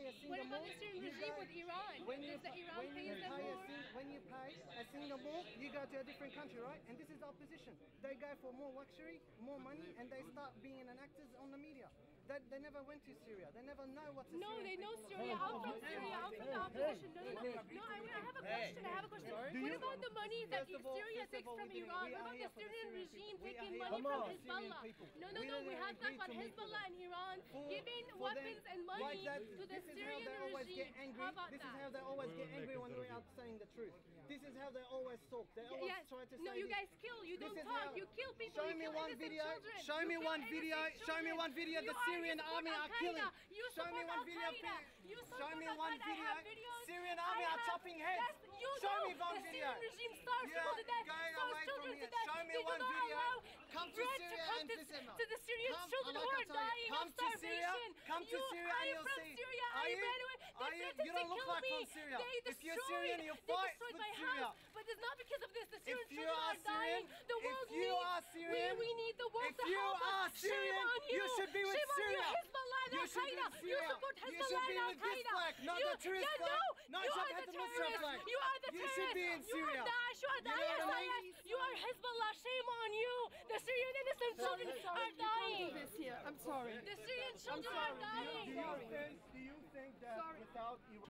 pay a single What about mall, the Syrian regime with Iran? When you, Does the Iran when pay you them pay a sing, when you pay a single mall, you go to a different country, right? And this is the opposition. They go for more luxury, more money, and they start being an actors on the media. They, they never went to Syria. They never know what's. the No, Syrian they know Syria. I'm from Syria. I'm from the opposition. No, no, no. No, I, I have a question. I have a question. What about the money that First of Syria takes from Iran? What about the Syrian Syrian regime people. We are taking money from the Syrian Hezbollah? people. No, no, We no. We didn't have agree talked about to meet with Hezbollah and Iran For- giving for weapons them, and money like that, to the this is how Syrian they always get regime. angry. How about this that? is how they always get angry when we're saying the truth. This is how they always talk. They always Yes. try to say No, you this. guys kill. You This don't is talk. how- You kill people. Show you me kill one video. Children. Show You me one innocent video. Show me one video. The Syrian army are killing. Show me one video. Al-Qaeda. please. You Show me one Al-Qaeda. I have video. Syrian army are have- chopping heads. Show me one the video. Syrian regime starves You people are to death. going away from children here. to death. Show me They do one not video. allow Come to bread Syria come and to, listen. The Syrian Come- children like who are dying come of to Syria. Come to you, Syria I and am you'll from see. Syria. Are I away. They threatened You don't to look kill like me. from Syria. They If you're Syrian, you they fight destroyed with my Syria. house. But it's not because of this. The Syrian If you children are are dying. Syrian, The if world you needs, are Syrian, we, we need the world if to you help are us. Syrian, Shame on you. you should be with Shame Syria. on you, Hezbollah and You should be Al-Qaeda. You Syria. support You Hezbollah should be and Al-Qaeda. not you, the terrorist yeah, flag. No, you are the terrorist. flag. You are the You should be in You are Syria. Daesh. You are the You know what ISIS. You are Hezbollah. Shame on you. The Syrian innocent children are dying. I'm sorry. The Syrian children are dying.